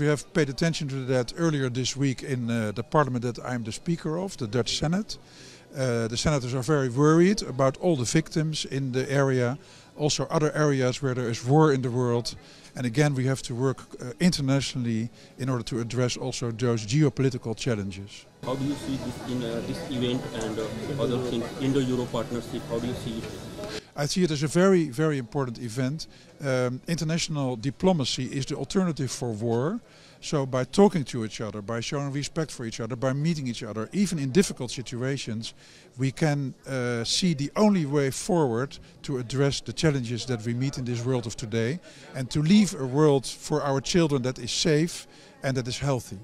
We have paid attention to that earlier this week in uh, the parliament that I'm the speaker of, the Dutch Senate. Uh, the senators are very worried about all the victims in the area, also other areas where there is war in the world. And again, we have to work uh, internationally in order to address also those geopolitical challenges. How do you see this in uh, this event and uh, other things, Indo-Euro partnership? How do you see it? I see it as a very, very important event. Um, international diplomacy is the alternative for war. So by talking to each other, by showing respect for each other, by meeting each other, even in difficult situations, we can uh, see the only way forward to address the challenges that we meet in this world of today and to leave a world for our children that is safe and that is healthy.